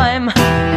time.